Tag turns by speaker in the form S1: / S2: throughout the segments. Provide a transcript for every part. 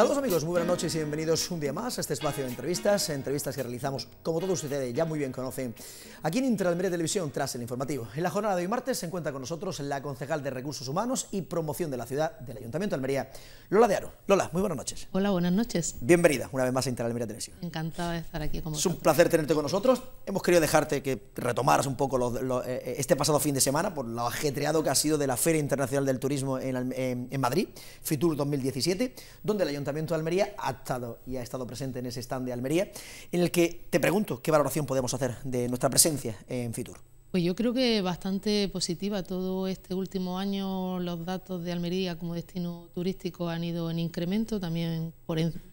S1: Saludos amigos, muy buenas noches y bienvenidos un día más a este espacio de entrevistas, entrevistas que realizamos, como todos ustedes ya muy bien conocen, aquí en Interalmería Televisión tras el informativo. En la jornada de hoy martes se encuentra con nosotros la concejal de Recursos Humanos y Promoción de la Ciudad del Ayuntamiento de Almería, Lola de Aro. Lola, muy buenas noches.
S2: Hola, buenas noches.
S1: Bienvenida una vez más a Interalmería Televisión.
S2: Encantada de estar aquí con vosotros.
S1: Es un placer tenerte con nosotros. Hemos querido dejarte que retomaras un poco eh, este pasado fin de semana por lo ajetreado que ha sido de la Feria Internacional del Turismo en, en Madrid, FITUR 2017, donde el Ayuntamiento de Almería ha estado y ha estado presente en ese stand de Almería, en el que te pregunto qué valoración podemos hacer de nuestra presencia en Fitur.
S2: Pues yo creo que bastante positiva. Todo este último año los datos de Almería como destino turístico han ido en incremento, también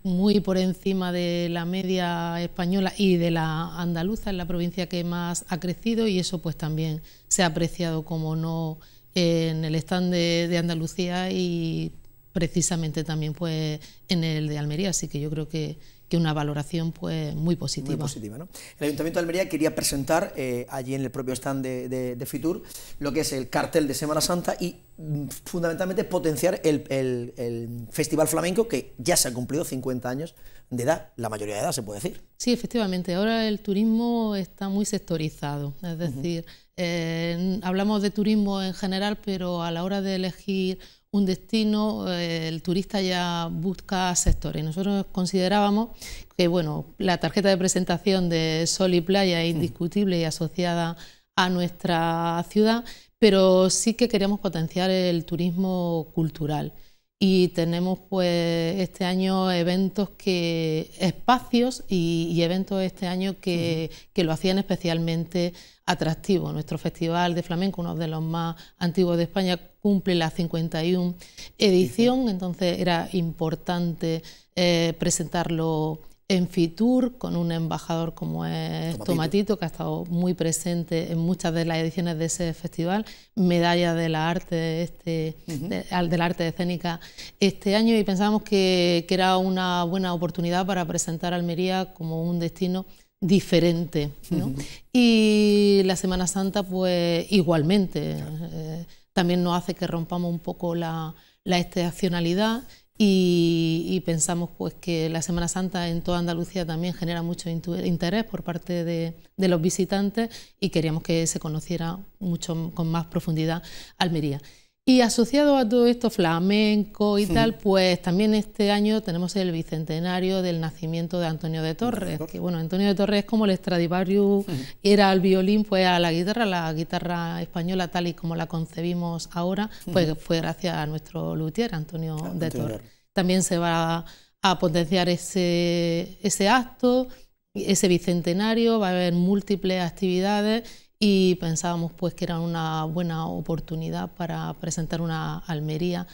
S2: muy por encima de la media española y de la andaluza, en la provincia que más ha crecido y eso pues también se ha apreciado como no en el stand de, de Andalucía y precisamente también pues en el de Almería, así que yo creo que, que una valoración pues muy positiva.
S1: Muy positiva, ¿no? El Ayuntamiento de Almería quería presentar eh, allí en el propio stand de, de, Fitur lo que es el cartel de Semana Santa y mm, fundamentalmente potenciar el, el, el, Festival Flamenco que ya se ha cumplido 50 años de edad, la mayoría de edad se puede decir.
S2: Sí, efectivamente, ahora el turismo está muy sectorizado, es decir, eh, hablamos de turismo en general, pero a la hora de elegir un destino, eh, el turista ya busca sectores. Nosotros considerábamos que bueno, la tarjeta de presentación de Sol y Playa es indiscutible y asociada a nuestra ciudad, pero sí que queríamos potenciar el turismo cultural. Y tenemos pues este año eventos que, espacios y, eventos este año que, que lo hacían especialmente atractivo. Nuestro festival de flamenco, uno de los más antiguos de España, cumple la 51 edición, entonces era importante eh, presentarlo en Fitur con un embajador como es Tomatito. que ha estado muy presente en muchas de las ediciones de ese festival, medalla de la arte de este, de, arte escénica este año y pensábamos que, que era una buena oportunidad para presentar Almería como un destino diferente. Y la Semana Santa, pues igualmente, eh, también nos hace que rompamos un poco la, la estacionalidad y, pensamos pues que la Semana Santa en toda Andalucía también genera mucho interés por parte de, de, los visitantes y queríamos que se conociera mucho con más profundidad Almería. Y asociado a todo esto flamenco y tal, pues también este año tenemos el bicentenario del nacimiento de Antonio de Torres, que bueno, Antonio de Torres es como el Stradivarius era al violín, pues a la guitarra, la guitarra española tal y como la concebimos ahora, pues fue gracias a nuestro luthier Antonio de Torres. También se va a potenciar ese, ese acto, ese bicentenario, va a haber múltiples actividades y pensábamos pues que era una buena oportunidad para presentar una Almería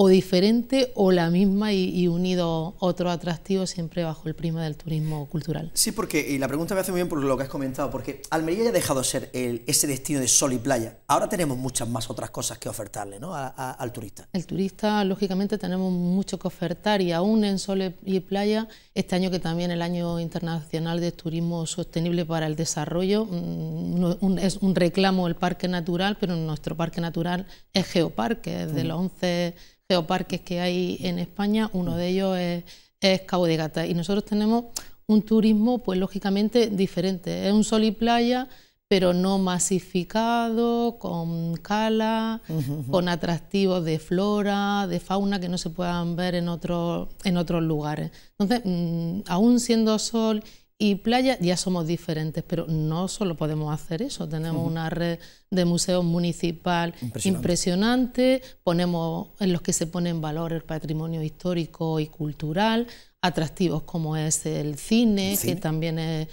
S2: o diferente o la misma y, unido otro atractivo siempre bajo el prisma del turismo cultural.
S1: Sí, porque, y la pregunta me hace muy bien por lo que has comentado, porque Almería ya ha dejado de ser ese destino de sol y playa. Ahora tenemos muchas más otras cosas que ofertarle ¿no? al turista.
S2: El turista, lógicamente, tenemos mucho que ofertar y aún en sol y playa, este año que también el Año Internacional de Turismo Sostenible para el Desarrollo, mm, es un reclamo el parque natural, pero nuestro parque natural es geoparque, es de los 11 geoparques que hay en España, uno de ellos es, Cabo de Gata. Y nosotros tenemos un turismo, pues lógicamente diferente. Es un sol y playa, pero no masificado, con cala, con atractivos de flora, de fauna que no se puedan ver en, otros en otros lugares. Entonces, mm, aún siendo sol y playa ya somos diferentes, pero no solo podemos hacer eso, tenemos una red de museos municipal impresionante. ponemos en los que se pone en valor el patrimonio histórico y cultural, atractivos como es el cine, que también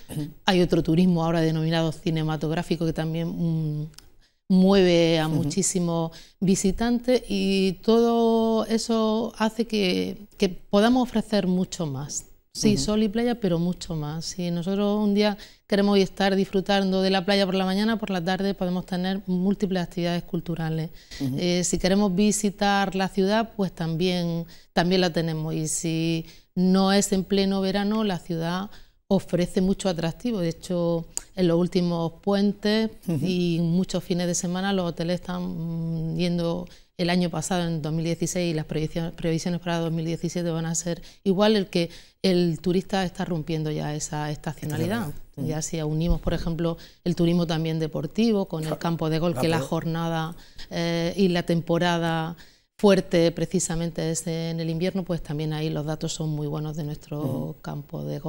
S2: hay otro turismo ahora denominado cinematográfico que también mm, mueve a muchísimos visitantes y todo eso hace que, que podamos ofrecer mucho más. Sí, sol y playa, pero mucho más. Si nosotros un día queremos estar disfrutando de la playa por la mañana, por la tarde podemos tener múltiples actividades culturales. Eh, si queremos visitar la ciudad, pues también, también la tenemos. Y si no es en pleno verano, la ciudad ofrece mucho atractivo. De hecho, en los últimos puentes y muchos fines de semana los hoteles están yendo el año pasado, en 2016, y las previsiones, para 2017 van a ser igual, el que el turista está rompiendo ya esa estacionalidad. Ya si unimos, por ejemplo, el turismo también deportivo con el campo de gol, que la jornada eh, y la temporada fuerte precisamente es en el invierno, pues también ahí los datos son muy buenos de nuestro campo de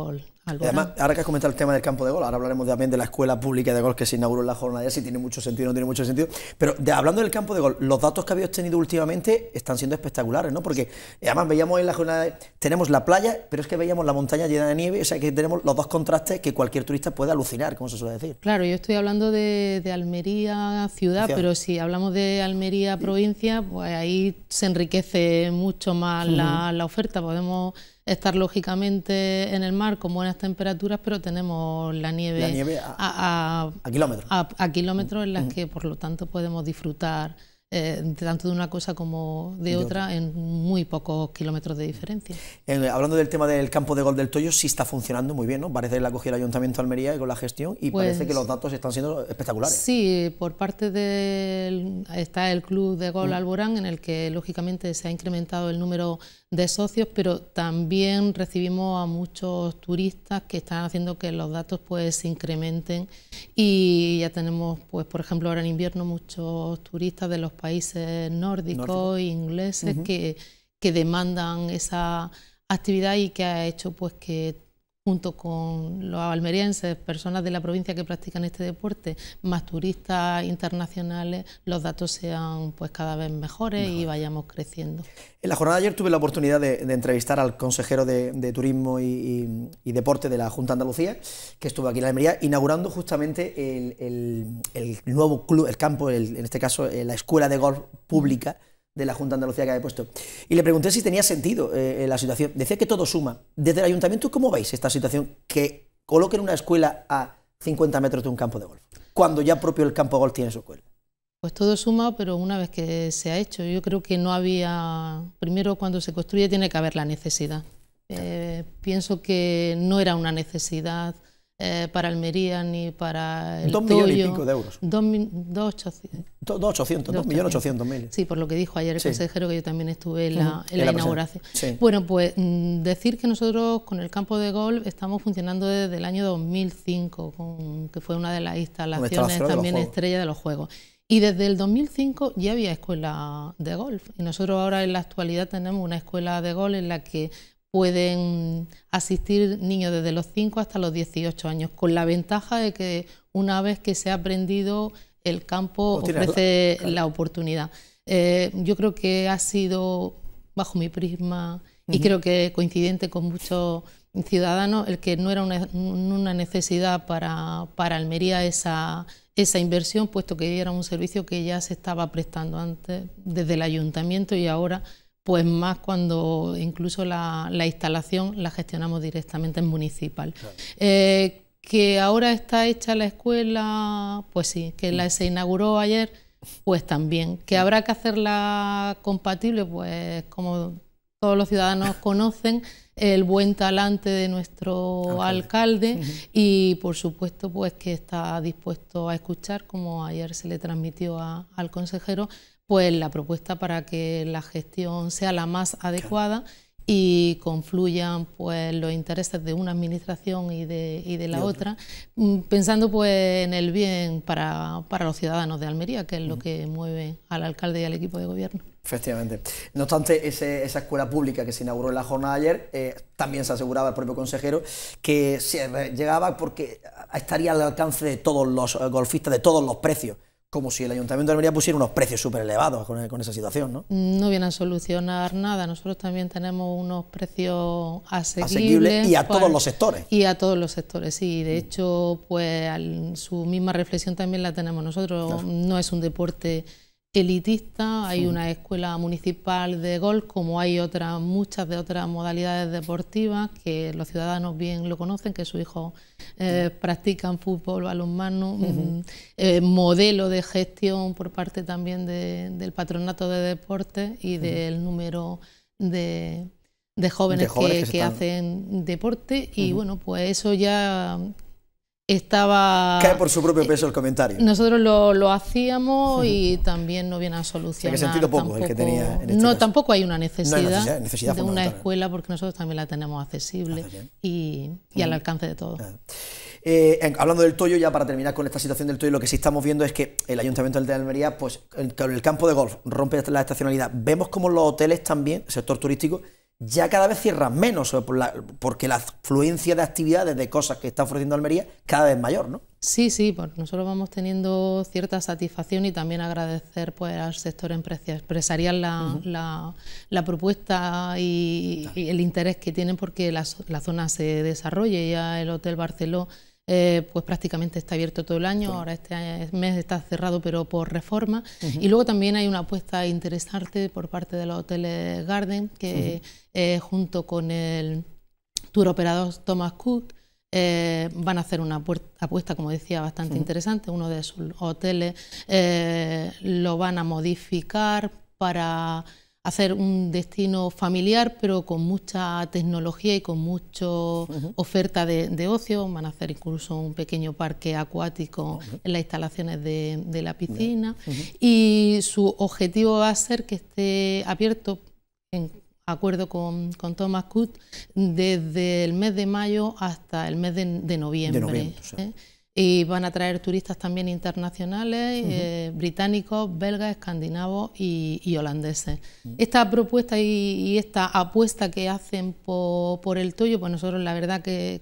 S1: Además, ahora que has comentado el tema del campo de gol, ahora hablaremos también de la escuela pública de gol que se inauguró en la jornada si tiene mucho sentido o no tiene mucho sentido. Pero hablando del campo de gol, los datos que habéis tenido últimamente están siendo espectaculares, ¿no? Porque además veíamos en la jornada, tenemos la playa, pero es que veíamos la montaña llena de nieve, o sea que tenemos los dos contrastes que cualquier turista puede alucinar, como se suele decir.
S2: Claro, yo estoy hablando de, Almería ciudad, pero si hablamos de Almería provincia, pues ahí se enriquece mucho más la, la oferta. Podemos estar lógicamente en el mar con buenas temperaturas, pero tenemos la nieve,
S1: a, kilómetros.
S2: A, kilómetros en las que por lo tanto podemos disfrutar eh, tanto de una cosa como de, otra, en muy pocos kilómetros de diferencia.
S1: hablando del tema del campo de gol del Toyo, sí está funcionando muy bien, ¿no? Parece que la cogió el Ayuntamiento de Almería con la gestión y parece que los pues datos están siendo espectaculares.
S2: Sí, por parte del... está el Club de Gol mm. Alborán, en el que lógicamente se ha incrementado el número de socios, pero también recibimos a muchos turistas que están haciendo que los datos pues se incrementen. Y ya tenemos pues por ejemplo ahora en invierno muchos turistas de los países nórdicos, ingleses que, que demandan esa actividad y que ha hecho pues que junto con los almerienses, personas de la provincia que practican este deporte, más turistas internacionales, los datos sean pues cada vez mejores y vayamos creciendo.
S1: En la jornada de ayer tuve la oportunidad de, entrevistar al consejero de, Turismo y, Deporte de la Junta de Andalucía, que estuvo aquí en Almería, inaugurando justamente el, nuevo club, el campo, en este caso eh, la escuela de golf pública de la Junta de Andalucía que había puesto. Y le pregunté si tenía sentido eh, la situación. Decía que todo suma. Desde el ayuntamiento, ¿cómo veis esta situación que coloquen una escuela a 50 metros de un campo de golf? Cuando ya propio el campo de golf tiene su escuela.
S2: Pues todo suma, pero una vez que se ha hecho, yo creo que no había. Primero, cuando se construye, tiene que haber la necesidad. Eh, pienso que no era una necesidad eh, para Almería ni para el
S1: Dos millones y pico de euros.
S2: Dos, dos ochocientos.
S1: Dos ochocientos, dos millones ochocientos mil.
S2: Sí, por lo que dijo ayer el consejero, que yo también estuve en la, en la, inauguración. Bueno, pues mm, decir que nosotros con el campo de golf estamos funcionando desde el año 2005, con, que fue una de las instalaciones también estrella de los Juegos. Y desde el 2005 ya había escuela de golf. Y nosotros ahora en la actualidad tenemos una escuela de golf en la que pueden asistir niños desde los 5 hasta los 18 años, con la ventaja de que una vez que se ha aprendido, el campo pues ofrece la, oportunidad. Eh, yo creo que ha sido, bajo mi prisma, y creo que coincidente con muchos ciudadanos, el que no era una, necesidad para, para Almería esa, esa inversión, puesto que era un servicio que ya se estaba prestando antes desde el ayuntamiento y ahora pues más cuando incluso la, instalación la gestionamos directamente en municipal. Eh, que ahora está hecha la escuela, pues sí, que la, se inauguró ayer, pues también. Que habrá que hacerla compatible, pues como todos los ciudadanos conocen, el buen talante de nuestro alcalde, y por supuesto pues que está dispuesto a escuchar, como ayer se le transmitió al consejero, pues la propuesta para que la gestión sea la más adecuada y confluyan pues los intereses de una administración y de, y de la otra, mm, pensando pues en el bien para, para, los ciudadanos de Almería, que es lo mm. que mueve al alcalde y al equipo de gobierno.
S1: Efectivamente. No obstante, esa escuela pública que se inauguró en la jornada de ayer, eh, también se aseguraba el propio consejero que se llegaba porque estaría al alcance de todos los eh, golfistas, de todos los precios como si el Ayuntamiento de Almería pusiera unos precios súper elevados con, esa situación, ¿no?
S2: No viene a solucionar nada. Nosotros también tenemos unos precios asequibles.
S1: y a todos los sectores.
S2: Y a todos los sectores, sí. De hecho, pues su misma reflexión también la tenemos nosotros. No es un deporte elitista, hay una escuela municipal de golf, como hay otras, muchas de otras modalidades deportivas que los ciudadanos bien lo conocen, que sus hijos eh, practican fútbol, balonmano, mm, eh, modelo de gestión por parte también del patronato de deportes y del número de, jóvenes, que, hacen deporte. Y bueno, pues eso ya estaba...
S1: Cae por su propio peso el comentario.
S2: Nosotros lo, hacíamos y también no viene a solucionar.
S1: sentido poco el que tenía en
S2: este No, tampoco hay una necesidad, de una escuela porque nosotros también la tenemos accesible y, al alcance de todos.
S1: Eh, hablando del Toyo, ya para terminar con esta situación del Toyo, lo que sí estamos viendo es que el Ayuntamiento de Almería, pues con el campo de golf rompe la estacionalidad. Vemos como los hoteles también, el sector turístico, ya cada vez cierran menos, porque la fluencia de actividades, de cosas que está ofreciendo Almería, cada vez mayor, ¿no?
S2: Sí, sí, pues nosotros vamos teniendo cierta satisfacción y también agradecer pues, al sector empresarial la, propuesta y, el interés que tienen porque la, zona se desarrolle. Ya el Hotel Barceló eh, pues prácticamente está abierto todo el año, ahora este mes está cerrado pero por reforma. Y luego también hay una apuesta interesante por parte de los hoteles Garden, que eh, junto con el tour operador Thomas Cook eh, van a hacer una apuesta, como decía, bastante interesante. Uno de sus hoteles lo van a modificar para hacer un destino familiar, pero con mucha tecnología y con mucha oferta de, ocio. Van a hacer incluso un pequeño parque acuático en las instalaciones de, la piscina. Y su objetivo va a ser que esté abierto en acuerdo con, Thomas Cook desde el mes de mayo hasta el mes de, noviembre. ¿eh? Y van a traer turistas también internacionales, eh, británicos, belgas, escandinavos y, holandeses. Esta propuesta y, esta apuesta que hacen por, el Toyo, pues nosotros la verdad que,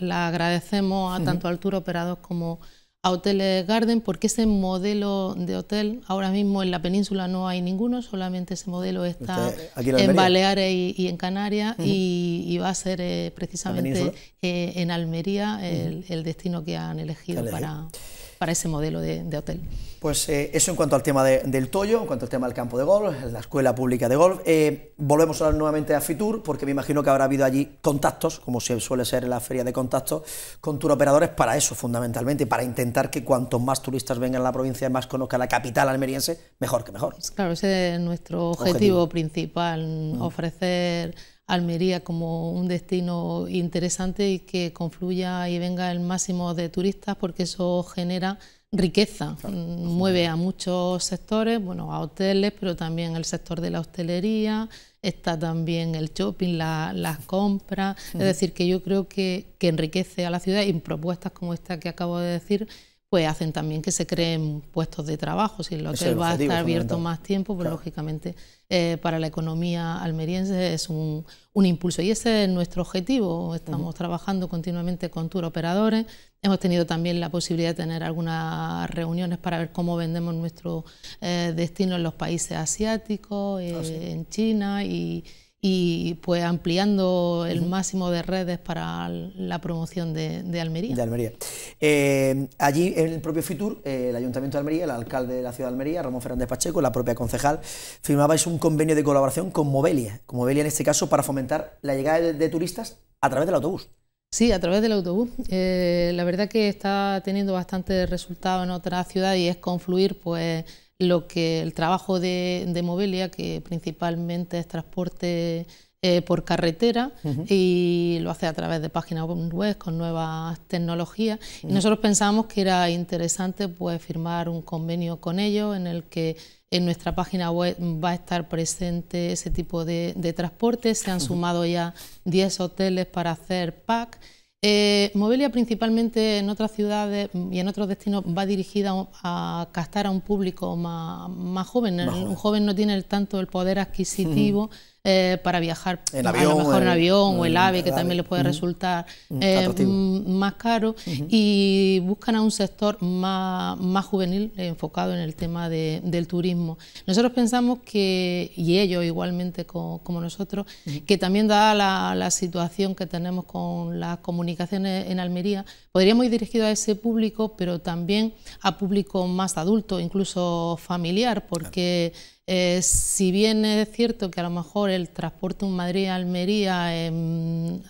S2: la, agradecemos a tanto al tour operador como a Hoteles Garden porque ese modelo de hotel ahora mismo en la península no hay ninguno, solamente ese modelo está en Baleares y, en Canarias y, va a ser eh, precisamente eh, en Almería el, destino que han elegido para, para ese modelo de hotel.
S1: Pues eh, eso en cuanto al tema del Toyo, en cuanto al tema del campo de golf, la escuela pública de golf. Eh, volvemos ahora nuevamente a Fitur, porque me imagino que habrá habido allí contactos, como suele ser en la feria de contactos, con operadores para eso fundamentalmente, para intentar que cuantos más turistas vengan a la provincia y más conozcan la capital almeriense, mejor que mejor.
S2: Claro, ese es nuestro objetivo, principal, mm. ofrecer Almería como un destino interesante y que confluya y venga el máximo de turistas, porque eso genera riqueza, mm, mueve a muchos sectores, bueno, a hoteles, pero también el sector de la hostelería, está también el shopping, las compras, es decir, que yo creo que, que, enriquece a la ciudad y propuestas como esta que acabo de decir, pues hacen también que se creen puestos de trabajo. Si el hotel va a estar abierto más tiempo, pues lógicamente eh, para la economía almeriense es un, impulso. Y ese es nuestro objetivo. Estamos trabajando continuamente con tour operadores. Hemos tenido también la posibilidad de tener algunas reuniones para ver cómo vendemos nuestro eh, destino en los países asiáticos, ah, eh, en China y y pues ampliando el máximo de redes para la promoción de, Almería.
S1: De Almería. Eh, allí en el propio FITUR, eh, el Ayuntamiento de Almería, el alcalde de la ciudad de Almería, Ramón Fernández Pacheco, la propia concejal, firmabais un convenio de colaboración con Movelia, con Movelia en este caso para fomentar la llegada de, turistas a través del autobús.
S2: Sí, a través del autobús. Eh, la verdad que está teniendo bastante resultado en otras ciudades y es confluir pues lo que el trabajo de, de Movelia, que principalmente es transporte eh, por carretera y lo hace a través de páginas web con nuevas tecnologías. Y nosotros pensamos que era interesante pues, firmar un convenio con ellos en el que en nuestra página web va a estar presente ese tipo de, de transporte. Se han sumado ya 10 hoteles para hacer pack eh, Movelia principalmente en otras ciudades y en otros destinos va dirigida a captar a un público más, joven. Un joven no tiene tanto el poder adquisitivo. Eh, para viajar
S1: en avión, a lo
S2: mejor en avión o el AVE, que también les puede resultar eh, más caro, y buscan a un sector más, más juvenil enfocado en el tema del turismo. Nosotros pensamos que, y ellos igualmente como nosotros, que también dada la, la, situación que tenemos con las comunicaciones en Almería, podríamos ir dirigidos a ese público, pero también a público más adulto, incluso familiar, porque... Eh, si bien es cierto que a lo mejor el transporte en Madrid-Almería en,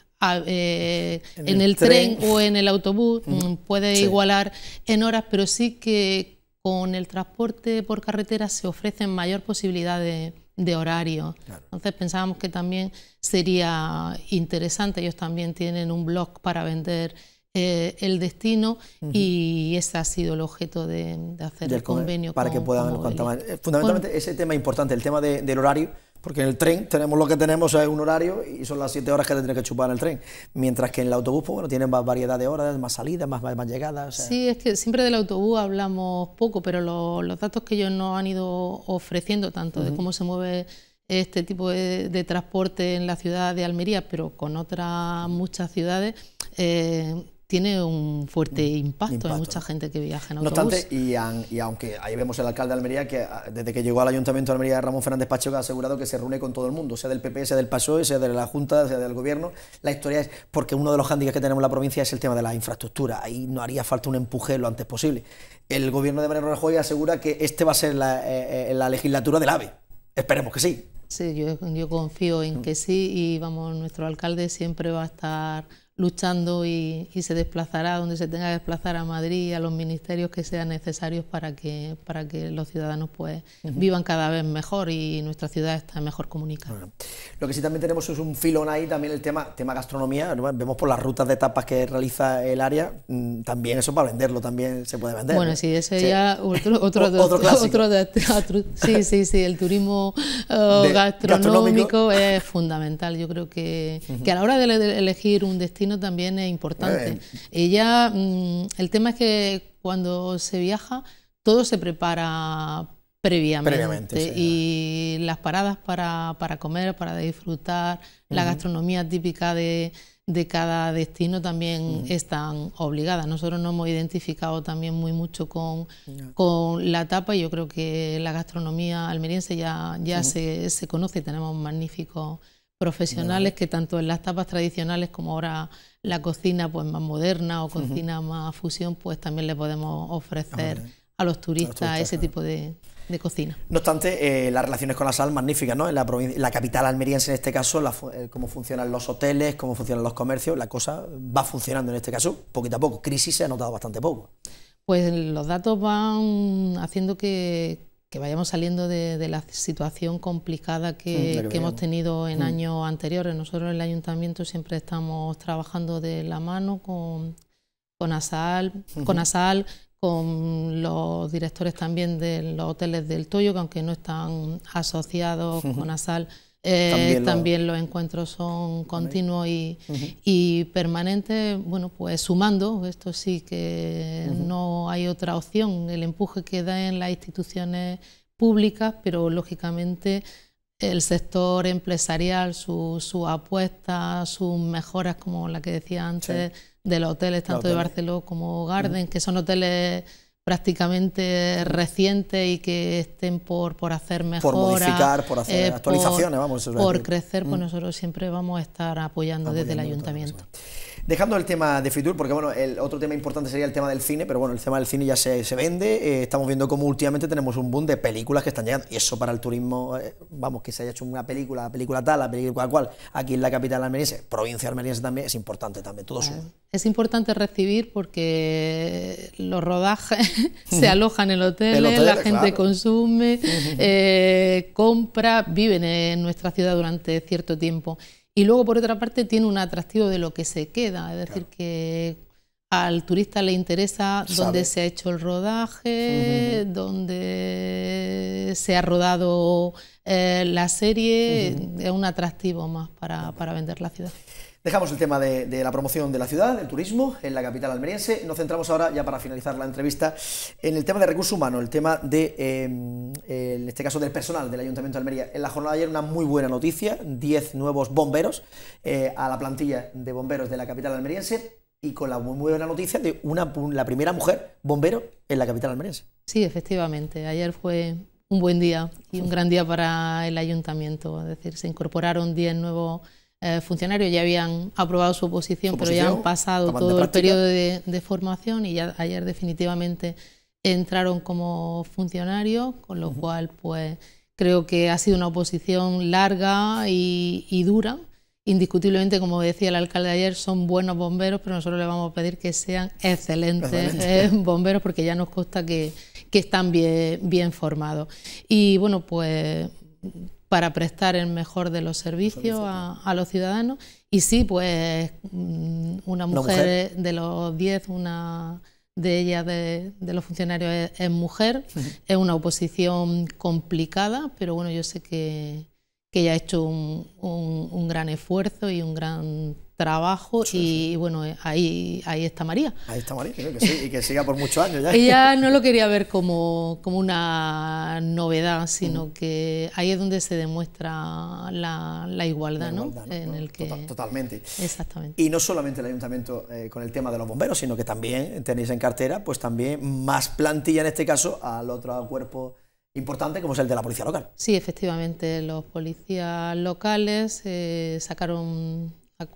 S2: eh, el, tren, o en el autobús mm, puede igualar en horas, pero sí que con el transporte por carretera se ofrecen mayor posibilidad de, horario. Entonces pensábamos que también sería interesante, ellos también tienen un blog para vender eh, el destino y ese ha sido el objeto de, hacer el convenio.
S1: Para que puedan, eh, fundamentalmente ese tema importante, el tema del horario, porque en el tren tenemos lo que tenemos, es un horario y son las siete horas que tendré que chupar en el tren, mientras que en el autobús, pues, bueno, tienen más variedad de horas, más salidas, más, más, llegadas.
S2: Sí, es que siempre del autobús hablamos poco, pero los datos que ellos nos han ido ofreciendo, tanto de cómo se mueve este tipo de, transporte en la ciudad de Almería, pero con otras muchas ciudades, eh, tiene un fuerte mm, impacto, hay mucha gente que viaja en autobús.
S1: No obstante, y, aunque ahí vemos el alcalde de Almería que ah, desde que llegó al Ayuntamiento de Almería, Ramón Fernández Pacheco ha asegurado que se reúne con todo el mundo, sea del PP, sea del PSOE, sea de la Junta, sea del Gobierno. La historia es porque uno de los hándicaps que tenemos en la provincia es el tema de la infraestructura. Ahí no haría falta un empuje lo antes posible. El Gobierno de Mariano Rajoy asegura que este va a ser la, eh, eh, la legislatura del AVE. Esperemos que sí.
S2: Sí, yo, yo confío en que sí y vamos, nuestro alcalde siempre va a estar luchando y, se desplazará donde se tenga que desplazar a Madrid, a los ministerios que sean necesarios para que, para que los ciudadanos pues, vivan cada vez mejor y nuestra ciudad está mejor comunicada.
S1: Lo que sí también tenemos es un filón ahí, también el tema, tema gastronomía, vemos por las rutas de tapas que realiza el área, mm, también eso para venderlo también se puede vender.
S2: Bueno, sí, ese ya otro, otro, otro, de, sí, sí, sí, el turismo uh, gastronómico, es fundamental. Yo creo que, que a la hora de elegir un destino también es importante. Ella, mm, el tema es que cuando se viaja, todo se prepara previamente, y las paradas para, para, comer, para disfrutar, la gastronomía típica de, de cada destino también están obligadas. Nosotros nos hemos identificado también muy mucho con, con la tapa y yo creo que la gastronomía almeriense ya, ya se, se, conoce, tenemos magníficos profesionales que tanto en las tapas tradicionales como ahora la cocina pues más moderna o cocina más fusión, pues también le podemos ofrecer a los turistas, ese tipo de, cocina.
S1: No obstante, eh, las relaciones con la sal magníficas, ¿no? En la, la capital almeriense en este caso, eh, cómo funcionan los hoteles, cómo funcionan los comercios, la cosa va funcionando en este caso poquito a poco. Crisis se ha notado bastante poco.
S2: Pues los datos van haciendo que, que vayamos saliendo de, la situación complicada que, hemos tenido en mm. años anteriores. Nosotros en el ayuntamiento siempre estamos trabajando de la mano con, con ASAL, con ASAL, con los directores también de los hoteles del Toyo, que aunque no están asociados con ASAL, eh, también, los encuentros son continuos y, permanentes, bueno, pues sumando, esto sí que no hay otra opción, el empuje que da en las instituciones públicas, pero lógicamente el sector empresarial, sus su apuestas, sus mejoras, como la que decía antes, de los hoteles, tanto de Barcelona como Garden, que son hoteles prácticamente recientes y que estén por, por hacer mejoras.
S1: Por modificar, por hacer eh, actualizaciones, vamos.
S2: Por crecer, pues mm. nosotros siempre vamos a estar apoyando, desde el ayuntamiento.
S1: Dejando el tema de Fitur, porque bueno, el otro tema importante sería el tema del cine, pero bueno, el tema del cine ya se, se vende. Eh, estamos viendo cómo últimamente tenemos un boom de películas que están llegando. Y eso para el turismo, eh, vamos, que se haya hecho una película, la película tal, la película cual, aquí en la capital almeriense, provincia almeriense también, es importante también, todo.
S2: Es importante recibir porque los rodajes se alojan en hoteles, la gente consume, eh, compra, viven en nuestra ciudad durante cierto tiempo. Y luego, por otra parte, tiene un atractivo de lo que se queda, es decir, que al turista le interesa dónde se ha hecho el rodaje, dónde se ha rodado eh, la serie, es un atractivo más para, para vender la ciudad.
S1: Dejamos el tema de, la promoción de la ciudad, del turismo en la capital almeriense. Nos centramos ahora, ya para finalizar la entrevista, en el tema de recursos humanos, el tema de, em, en este caso, del personal del Ayuntamiento de Almería. En la jornada de ayer una muy buena noticia, 10 nuevos bomberos eh, a la plantilla de bomberos de la capital almeriense y con la muy buena noticia de una, la primera mujer bombero en la capital almeriense.
S2: Sí, efectivamente. Ayer fue un buen día y un gran día para el ayuntamiento. Es decir, se incorporaron 10 nuevos eh, funcionarios ya habían aprobado su oposición, pero ya han pasado todo el periodo de, formación y ya ayer definitivamente entraron como funcionarios, con lo cual pues creo que ha sido una oposición larga y, dura. Indiscutiblemente, como decía el alcalde ayer, son buenos bomberos, pero nosotros le vamos a pedir que sean excelentes eh, bomberos porque ya nos consta que, están bien, bien formados. Y bueno, pues para prestar el mejor de los servicios a, los ciudadanos. Y sí, pues mm, una mujer, de los 10, una de ellas, de, los funcionarios, es, mujer. Es una oposición complicada, pero bueno, yo sé que, que ella ha hecho un, un gran esfuerzo y un gran trabajo y, bueno, ahí, ahí está María.
S1: Ahí está María, creo que sí, y que siga por muchos años ya.
S2: Ella no lo quería ver como, como una novedad, sino que ahí es donde se demuestra la, la igualdad, ¿no?
S1: En el que... totalmente.
S2: Exactamente.
S1: Y no solamente el ayuntamiento eh, con el tema de los bomberos, sino que también tenéis en cartera, pues también más plantilla en este caso al otro cuerpo importante como es el de la policía local.
S2: Sí, efectivamente, los policías locales eh, sacaron a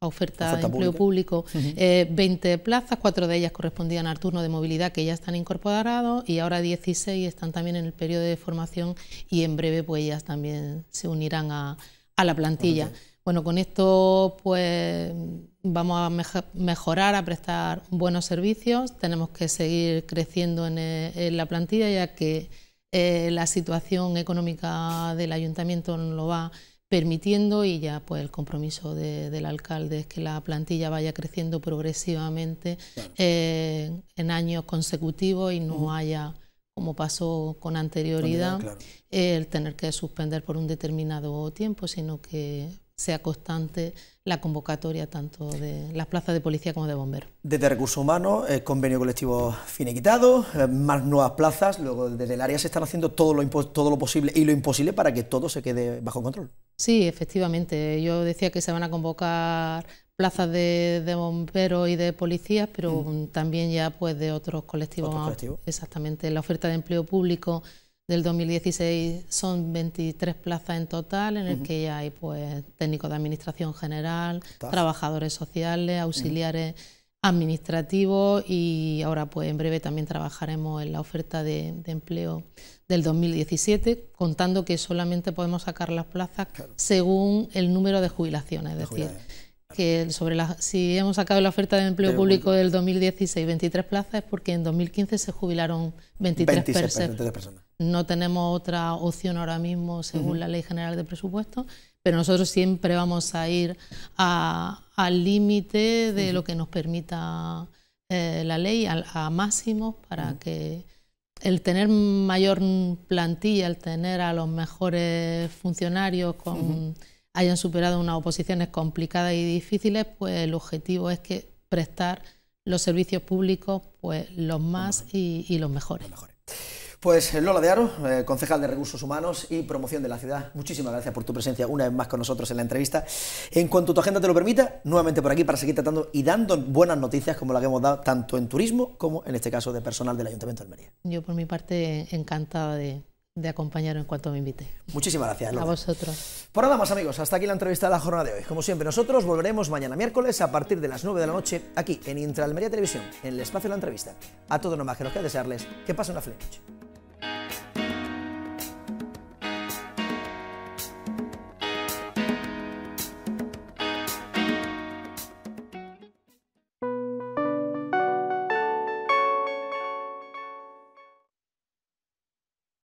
S2: oferta, de empleo público, 20 eh, plazas, cuatro de ellas correspondían al turno de movilidad que ya están incorporados y ahora 16 están también en el periodo de formación y en breve pues ellas también se unirán a, la plantilla. Bueno, con esto pues vamos a mejorar, a prestar buenos servicios, tenemos que seguir creciendo en, eh, la plantilla ya que eh, la situación económica del ayuntamiento no lo va permitiendo y ya pues el compromiso del alcalde es que la plantilla vaya creciendo progresivamente eh, en años consecutivos y no haya como pasó con anterioridad el tener que suspender por un determinado tiempo sino que sea constante la convocatoria tanto de las plazas de policía como de bomberos.
S1: Desde Recursos Humanos, el convenio colectivo finiquitado, eh, más nuevas plazas, luego desde el área se están haciendo todo lo, todo lo posible y lo imposible para que todo se quede bajo control.
S2: Sí, efectivamente. Yo decía que se van a convocar plazas de, bomberos y de policías, pero también ya pues de otros colectivos. Exactamente. La oferta de empleo público del 2016 son 23 plazas en total, en el que ya hay pues técnicos de administración general, trabajadores sociales, auxiliares administrativos y ahora pues en breve también trabajaremos en la oferta de, empleo del 2017, contando que solamente podemos sacar las plazas según el número de jubilaciones, es decir, que sobre la, si hemos sacado la oferta de empleo público del 2016 23 plazas es porque en 2015 se jubilaron 23 personas. No tenemos otra opción ahora mismo según la Ley General de Presupuestos, pero nosotros siempre vamos a ir al límite de lo que nos permita eh, la ley, a, máximo, para que el tener mayor plantilla, el tener a los mejores funcionarios con, hayan superado unas oposiciones complicadas y difíciles, pues el objetivo es que prestar los servicios públicos pues los más y, Los mejores.
S1: Pues Lola de Aro, eh, concejal de Recursos Humanos y Promoción de la Ciudad, muchísimas gracias por tu presencia una vez más con nosotros en la entrevista. En cuanto tu agenda te lo permita, nuevamente por aquí para seguir tratando y dando buenas noticias como la que hemos dado tanto en turismo como en este caso de personal del Ayuntamiento de Almería.
S2: Yo por mi parte encantada de, de acompañaros en cuanto me invite.
S1: Muchísimas gracias.
S2: Lola. A vosotros.
S1: Por nada más amigos, hasta aquí la entrevista de la jornada de hoy. Como siempre, nosotros volveremos mañana miércoles a partir de las 9 de la noche aquí en Intra Almería Televisión, en el espacio de la entrevista. A todos nomás que nos queda desearles que pasen una feliz noche.